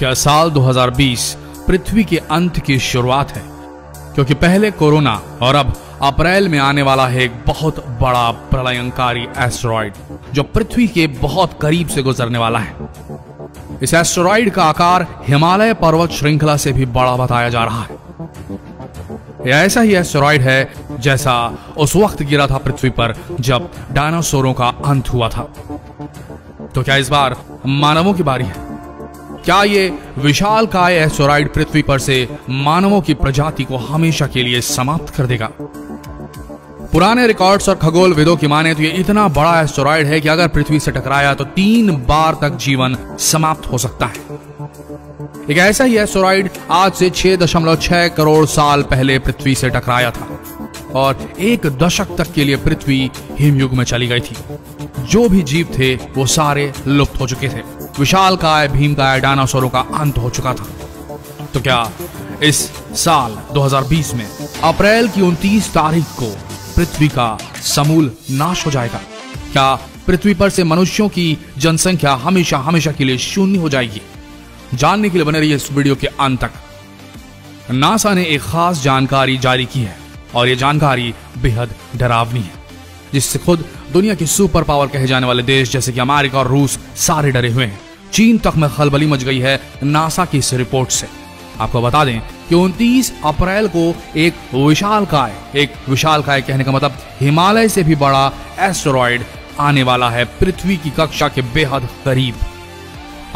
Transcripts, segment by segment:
क्या साल 2020 पृथ्वी के अंत की शुरुआत है? क्योंकि पहले कोरोना और अब अप्रैल में आने वाला है एक बहुत बड़ा प्रलयंकारी एस्टेरॉइड जो पृथ्वी के बहुत करीब से गुजरने वाला है। इस एस्टेरॉइड का आकार हिमालय पर्वत श्रृंखला से भी बड़ा बताया जा रहा है। यह ऐसा ही एस्टेरॉइड है जैसा उस वक्त गिरा था पृथ्वी पर जब डायनासोरों का अंत हुआ था। तो क्या इस बार मानवों की बारी है? क्या ये विशाल काय एस्टेरॉइड पृथ्वी पर से मानवों की प्रजाति को हमेशा के लिए समाप्त कर देगा? पुराने रिकॉर्ड्स और खगोल विदों की माने तो ये इतना बड़ा एस्टोराइड है कि अगर पृथ्वी से टकराया तो तीन बार तक जीवन समाप्त हो सकता है। एक ऐसा ही एस्टोराइड आज से 6.6 करोड़ साल पहले पृथ्वी से टकराया था और एक दशक तक के लिए पृथ्वी हिमयुग में चली गई थी। जो भी जीव थे वो सारे लुप्त हो चुके थे। विशाल काय भीम काय डायनासोरों का अंत हो चुका था। तो क्या इस साल 2020 में अप्रैल की 29 तारीख को पृथ्वी का समूल नाश हो जाएगा? क्या पृथ्वी पर से मनुष्यों की जनसंख्या हमेशा हमेशा के लिए शून्य हो जाएगी? जानने के लिए बने रहिए इस वीडियो के अंत तक। नासा ने एक खास जानकारी जारी की है, और यह जानकारी बेहद डरावनी है। जिससे खुद दुनिया के सुपर पावर कहे जाने वाले देश जैसे कि अमेरिका और रूस सारे डरे हुए हैं। चीन तक में खलबली मच गई है नासा की इस रिपोर्ट से। आपको बता दें कि 29 अप्रैल को एक विशाल काय, एक विशाल काय कहने का मतलब हिमालय से भी बड़ा एस्टेरॉइड आने वाला है पृथ्वी की कक्षा के बेहद करीब।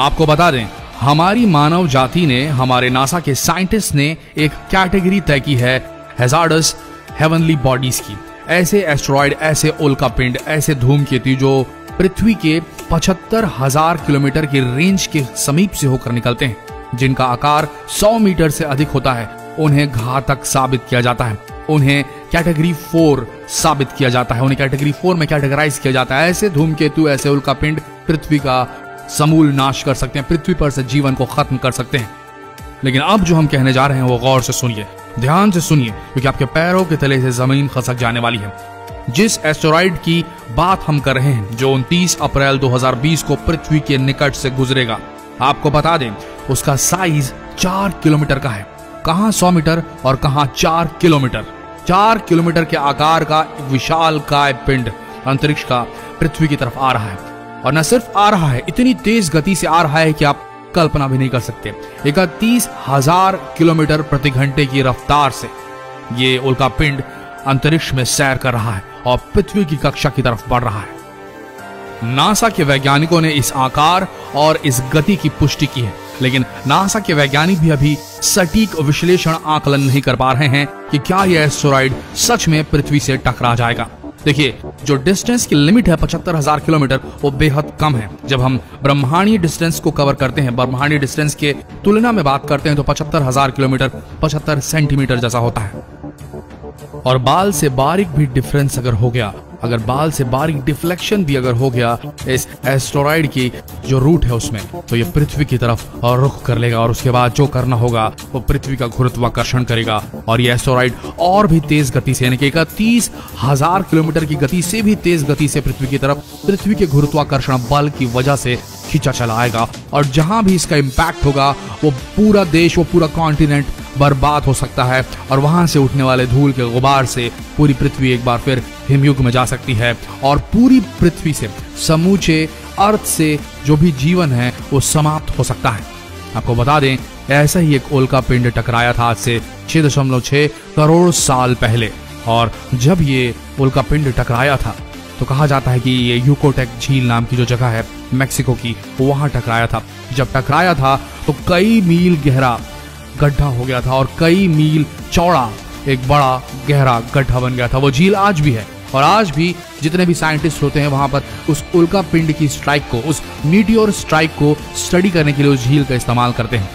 आपको बता दें, हमारी मानव जाति ने, हमारे नासा के साइंटिस्ट ने एक कैटेगरी तय की है हेजार्डस हेवनली बॉडीज की। ऐसे एस्ट्रॉयड ऐसे उल्का पिंड, ऐसे धूमकेतु जो पृथ्वी के पचहत्तर हज़ार किलोमीटर की रेंज के समीप से होकर निकलते हैं, जिनका आकार 100 मीटर से अधिक होता है, उन्हें घातक साबित किया जाता है। उन्हें कैटेगरी फोर साबित किया जाता है। उन्हें कैटेगरी फोर में कैटेगराइज किया जाता है। ऐसे धूमकेतु, ऐसे उल्का पिंड पृथ्वी का समूल नाश कर सकते हैं, पृथ्वी पर से जीवन को खत्म कर सकते हैं। लेकिन अब जो हम कहने जा रहे हैं, वो गौर से सुनिए। ध्यान से सुनिए, क्योंकि आपके पैरों के तले से ज़मीन खसक जाने वाली है। जिस एस्टेरॉइड की बात हम कर रहे हैं, जो 29 अप्रैल 2020 को पृथ्वी के निकट से गुजरेगा, आपको बता दें, उसका साइज़ चार किलोमीटर का है। कहा सौ मीटर और कहा चार किलोमीटर? चार किलोमीटर के आकार का विशाल काय पिंड अंतरिक्ष का पृथ्वी की तरफ़ आ रहा है। और न सिर्फ़ आ रहा है, इतनी तेज गति से आ रहा है कि आप कल्पना भी नहीं कर सकते। इकतीस हज़ार किलोमीटर प्रति घंटे की रफ्तार से ये उल्का पिंड अंतरिक्ष में सैर कर रहा है और पृथ्वी की कक्षा की तरफ़ बढ़ रहा है। नासा के वैज्ञानिकों ने इस आकार और इस गति की पुष्टि की है, लेकिन नासा के वैज्ञानिक भी अभी सटीक विश्लेषण आकलन नहीं कर पा रहे हैं कि क्या यह एस्टेरॉइड सच में पृथ्वी से टकरा जाएगा। देखिए, जो डिस्टेंस की लिमिट है पचहत्तर हज़ार किलोमीटर, वो बेहद कम है। जब हम ब्रह्मांडीय डिस्टेंस को कवर करते हैं, ब्रह्मांडीय डिस्टेंस के तुलना में बात करते हैं तो पचहत्तर हज़ार किलोमीटर, पचहत्तर सेंटीमीटर जैसा होता है। और बाल से बारीक भी डिफरेंस अगर हो गया अगर बाल से बारीक डिफ्लेक्शन भी अगर हो गया इस एस्ट्रोराइड की जो रूट है उसमें तो ये पृथ्वी की तरफ़ और रुख कर लेगा और उसके बाद जो करना होगा, वो पृथ्वी का गुरुत्वाकर्षण करेगा। और ये एस्ट्रोराइड और भी तेज गति से, यानी कि इकतीस हज़ार किलोमीटर की गति से भी तेज गति से पृथ्वी की तरफ़, पृथ्वी के गुरुत्वाकर्षण बल की वजह से खींचा चला आएगा और जहाँ भी इसका इम्पैक्ट होगा, वो पूरा देश, वो पूरा कॉन्टिनेंट बर्बाद हो सकता है और वहाँ से उठने वाले धूल के गुबार से पूरी पृथ्वी एक बार फिर हिमयुग में जा सकती है और पूरी पृथ्वी से, समूचे अर्थ से जो भी जीवन है, वो समाप्त हो सकता है। आपको बता दें, ऐसा ही एक उल्का पिंड टकराया था आज से छह दशमलव छह करोड़ साल पहले। और जब ये उल्का पिंड टकराया था तो कहा जाता है कि ये यूकोटेक झील नाम की जो जगह है, मैक्सिको की, वहाँ टकराया था। जब टकराया था तो कई मील गहरा गड्ढा हो गया था और कई मील चौड़ा एक बड़ा गहरा गड्ढा बन गया था। वो झील आज भी है और आज भी जितने भी साइंटिस्ट होते हैं वहाँ पर उस उल्का पिंड की स्ट्राइक को, उस मीटियोर स्ट्राइक को स्टडी करने के लिए उस झील का इस्तेमाल करते हैं।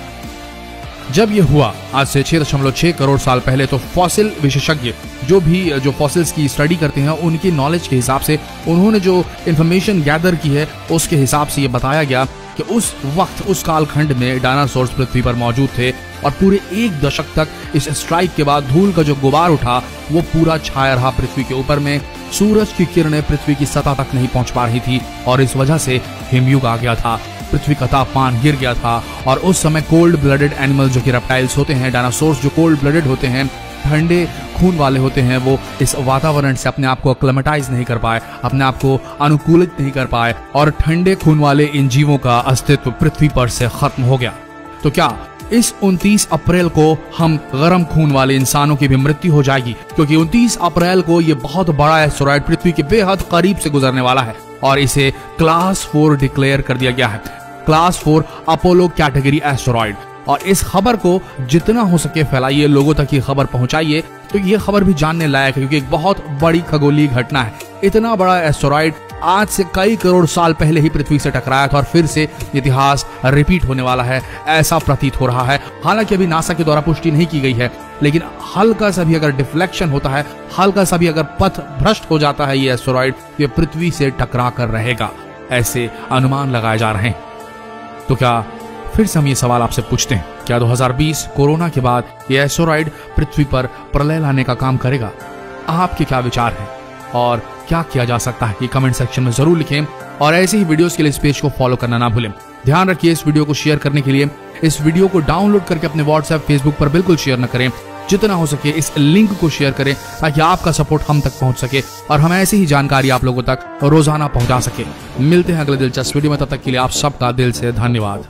जब यह हुआ, आज से छह दशमलव छह करोड़ साल पहले तो फॉसिल विशेषज्ञ जो भी, जो फॉसिल्स की स्टडी करते हैं, उनकी नॉलेज के हिसाब से उन्होंने जो इन्फॉर्मेशन गैदर की है, उसके हिसाब से ये बताया गया कि उस वक्त, उस कालखंड में डायनासोर्स पृथ्वी पर मौजूद थे। और पूरे एक दशक तक इस स्ट्राइक के बाद धूल का जो गुबार उठा, वो पूरा छाया रहा पृथ्वी के ऊपर में। सूरज की किरणें पृथ्वी की सतह तक नहीं पहुँच पा रही थी और इस वजह से हिमयुग आ गया था। पृथ्वी का तापमान गिर गया था और उस समय कोल्ड ब्लडेड एनिमल जो कि रेप्टाइल्स होते हैं डायनासोर्स जो कोल्ड ब्लडेड होते हैं, ठंडे खून वाले होते हैं, वो इस वातावरण से अपने आप को अक्लेमेटाइज नहीं कर पाए, अपने आप को अनुकूलित नहीं कर पाए और ठंडे खून वाले इन जीवों का अस्तित्व पृथ्वी पर से खत्म हो गया। तो क्या इस 29 अप्रैल को हम गर्म खून वाले इंसानों की भी मृत्यु हो जाएगी, क्योंकि 29 अप्रैल को ये बहुत बड़ा एस्ट्रॉयड पृथ्वी के बेहद करीब से गुजरने वाला है, और इसे क्लास फोर डिक्लेयर कर दिया गया है। Class four Apollo category asteroid और इस खबर को जितना हो सके फैलाइए, लोगों तक ये खबर पहुंचाइए तो ये खबर भी जानने लायक है, क्योंकि एक बहुत बड़ी खगोलीय घटना है। इतना बड़ा एस्ट्रॉयड आज से कई करोड़ साल पहले ही पृथ्वी से टकराया था और फिर से इतिहास रिपीट होने वाला है, ऐसा प्रतीत हो रहा है। हालाँकि अभी नासा के द्वारा पुष्टि नहीं की गई है, लेकिन हल्का सा भी अगर डिफ्लेक्शन होता है, हल्का सा भी अगर पथ भ्रष्ट हो जाता है, ये एस्ट्रॉइड ये पृथ्वी से टकरा कर रहेगा, ऐसे अनुमान लगाए जा रहे हैं। तो क्या फिर से हम ये सवाल आपसे पूछते हैं, क्या 2020 कोरोना के बाद ये एस्ट्रॉइड पृथ्वी पर प्रलय लाने का काम करेगा? आपके क्या विचार हैं? और क्या किया जा सकता है, ये कमेंट सेक्शन में ज़रूर लिखें। और ऐसे ही वीडियोस के लिए इस पेज को फॉलो करना ना भूलें। ध्यान रखिए इस वीडियो को शेयर करने के लिए, इस वीडियो को डाउनलोड करके अपने व्हाट्सएप फेसबुक पर बिल्कुल शेयर न करें। जितना हो सके इस लिंक को शेयर करें, ताकि आपका सपोर्ट हम तक पहुँच सके और हम ऐसी ही जानकारी आप लोगों तक रोज़ाना पहुँचा सके। मिलते हैं अगले दिलचस्प वीडियो में, तब तक के लिए आप सबका दिल से धन्यवाद।